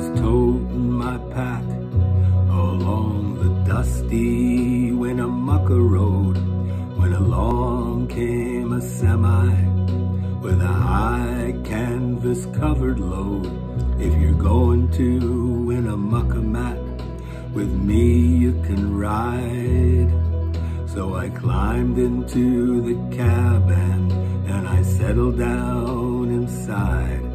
was toting my pack along the dusty Winnemucca road when along came a semi with a high canvas covered load. If you're going to Winnemucca Mat, with me you can ride. So I climbed into the cabin and I settled down inside.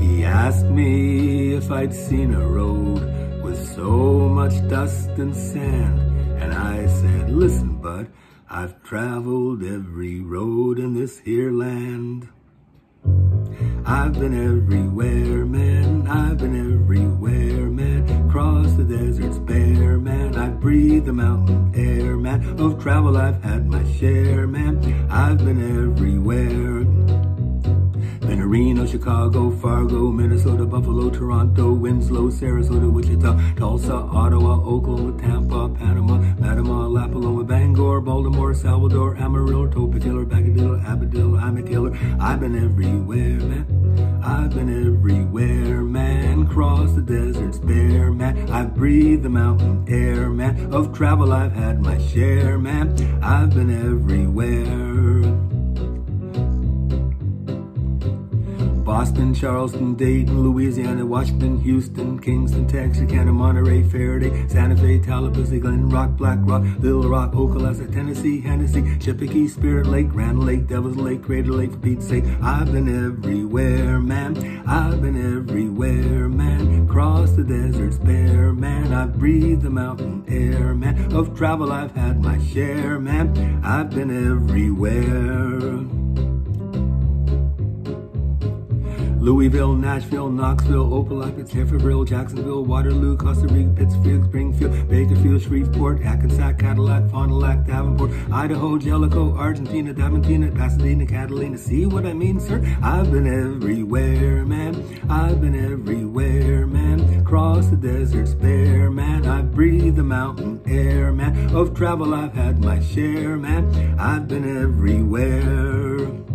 He asked me if I'd seen a road with so much dust and sand. And I said, listen, bud, I've traveled every road in this here land. I've been everywhere, man. I've been everywhere, man. Cross the deserts bare, man. I breathe the mountain air, man. Of travel I've had my share, man. I've been everywhere. Chicago, Fargo, Minnesota, Buffalo, Toronto, Winslow, Sarasota, Wichita, Tulsa, Ottawa, Oklahoma, Tampa, Panama, Matamala, Lapaloma, Bangor, Baltimore, Salvador, Amarillo, Topeka, Bagadillo, Abadillo, I'm a killer. I've been everywhere, man. I've been everywhere, man. Cross the deserts bare, man. I've breathed the mountain air, man. Of travel I've had my share, man. I've been everywhere. Boston, Charleston, Dayton, Louisiana, Washington, Houston, Kingston, Texarkana, Monterey, Faraday, Santa Fe, Tallahassee, Glen Rock, Black Rock, Little Rock, Okaloosa, Tennessee, Hennessy, Chippewa, Spirit Lake, Grand Lake, Devil's Lake, Crater Lake, for Pete's sake. I've been everywhere, man. I've been everywhere, man. Cross the deserts bare, man. I've breathed the mountain air, man. Of travel I've had my share, man. I've been everywhere. Louisville, Nashville, Knoxville, Opelika, Jeffersville, Jacksonville, Waterloo, Costa Rica, Pittsfield, Springfield, Bakersfield, Shreveport, Hackensack, Cadillac, Fond du Lac, Davenport, Idaho, Jellicoe, Argentina, Diamantina, Pasadena, Catalina. See what I mean, sir? I've been everywhere, man. I've been everywhere, man. Cross the deserts bare, man. I've breathed the mountain air, man. Of travel I've had my share, man. I've been everywhere.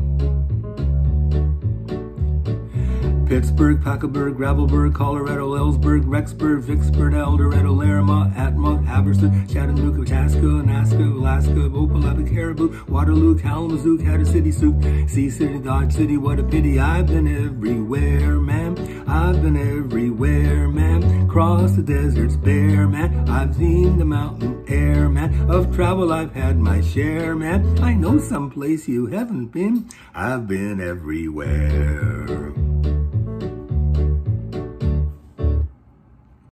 Pittsburgh, Packleburg, Gravelburg, Colorado, Ellsberg, Rexburg, Vicksburg, Eldorado, Laramie, Atma, Haverford, Chattanooga, Chaska, Alaska, Alaska, Opelika, Caribou, Waterloo, Kalamazoo, Hatter City, Sioux, Sea City, Dodge City, what a pity. I've been everywhere, man. I've been everywhere, man. Cross the deserts bare, man. I've seen the mountain air, man. Of travel I've had my share, man. I know someplace you haven't been. I've been everywhere.